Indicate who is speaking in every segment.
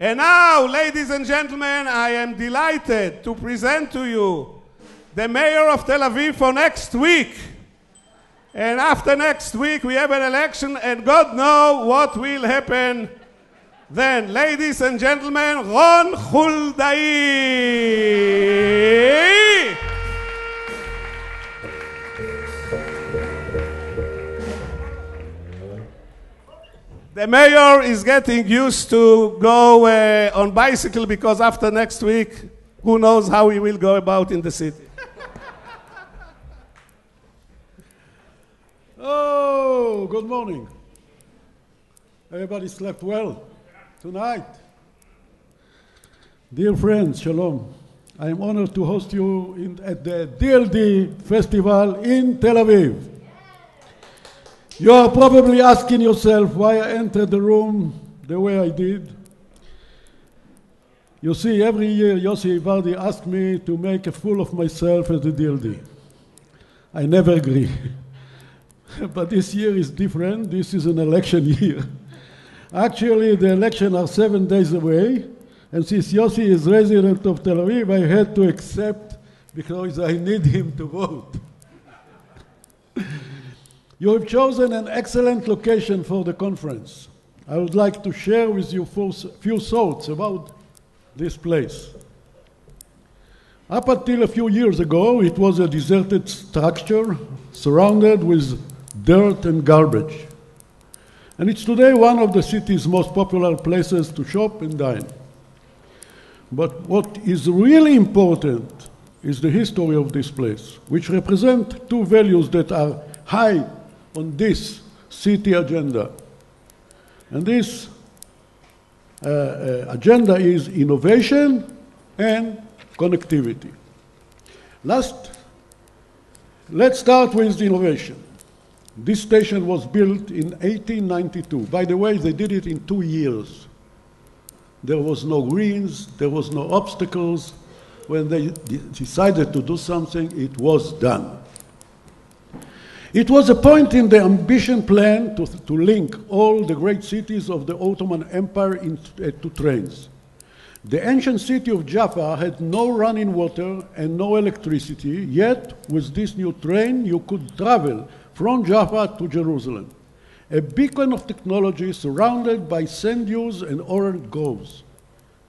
Speaker 1: And now, ladies and gentlemen, I am delighted to present to you the mayor of Tel Aviv for next week. And after next week, we have an election, and God knows what will happen then. Ladies and gentlemen, Ron Huldai. The mayor is getting used to go uh, on bicycle because after next week, who knows how he will go about in the city.
Speaker 2: Oh, good morning. Everybody slept well tonight. Dear friends, shalom. I am honored to host you in, at the DLD Festival in Tel Aviv. You are probably asking yourself why I entered the room the way I did. You see, every year Yossi Vardi asked me to make a fool of myself at the DLD. I never agree. but this year is different. This is an election year. Actually, the election are seven days away, and since Yossi is resident of Tel Aviv, I had to accept because I need him to vote. You have chosen an excellent location for the conference. I would like to share with you a few thoughts about this place. Up until a few years ago, it was a deserted structure surrounded with dirt and garbage. And it's today one of the city's most popular places to shop and dine. But what is really important is the history of this place, which represent two values that are high on this city agenda. And this uh, uh, agenda is innovation and connectivity. Last, let's start with innovation. This station was built in 1892. By the way, they did it in two years. There was no greens, there was no obstacles. When they decided to do something, it was done. It was a point in the ambition plan to, to link all the great cities of the Ottoman Empire into, uh, to trains. The ancient city of Jaffa had no running water and no electricity, yet with this new train you could travel from Jaffa to Jerusalem, a beacon of technology surrounded by sand dunes and orange groves.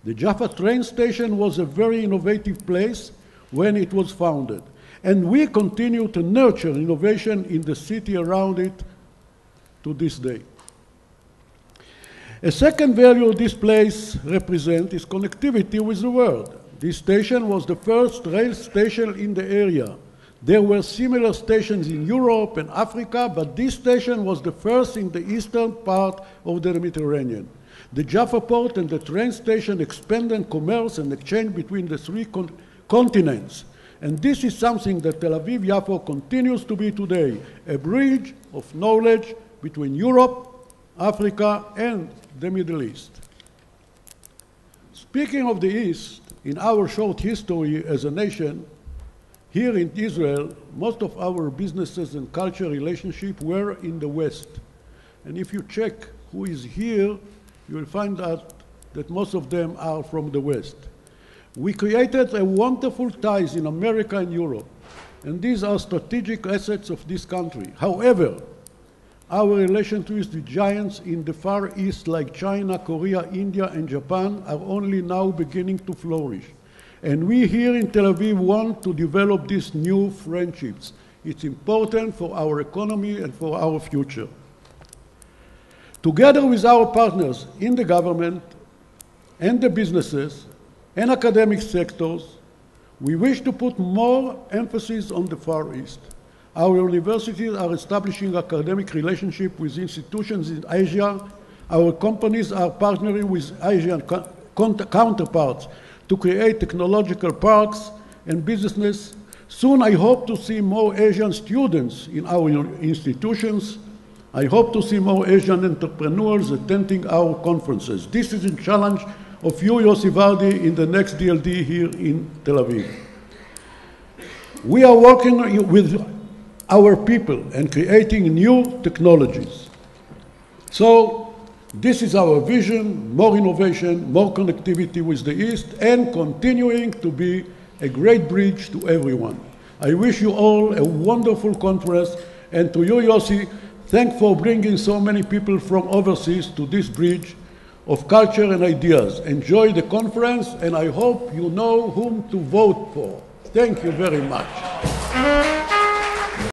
Speaker 2: The Jaffa train station was a very innovative place when it was founded, and we continue to nurture innovation in the city around it to this day. A second value this place represents is connectivity with the world. This station was the first rail station in the area there were similar stations in Europe and Africa, but this station was the first in the eastern part of the Mediterranean. The Jaffa port and the train station expanded commerce and exchange between the three con continents. And this is something that Tel Aviv Yafo continues to be today a bridge of knowledge between Europe, Africa, and the Middle East. Speaking of the East, in our short history as a nation, here in Israel, most of our businesses and culture relationship were in the West. And if you check who is here, you will find out that most of them are from the West. We created a wonderful ties in America and Europe, and these are strategic assets of this country. However, our relations with the giants in the Far East like China, Korea, India, and Japan are only now beginning to flourish. And we here in Tel Aviv want to develop these new friendships. It's important for our economy and for our future. Together with our partners in the government and the businesses and academic sectors, we wish to put more emphasis on the Far East. Our universities are establishing academic relationship with institutions in Asia. Our companies are partnering with Asian counterparts to create technological parks and businesses. Soon I hope to see more Asian students in our institutions. I hope to see more Asian entrepreneurs attending our conferences. This is a challenge of you, Yossi Vardi, in the next DLD here in Tel Aviv. We are working with our people and creating new technologies. So This is our vision more innovation, more connectivity with the East, and continuing to be a great bridge to everyone. I wish you all a wonderful conference, and to you, Yossi, thank for bringing so many people from overseas to this bridge of culture and ideas. Enjoy the conference, and I hope you know whom to vote for. Thank you very much.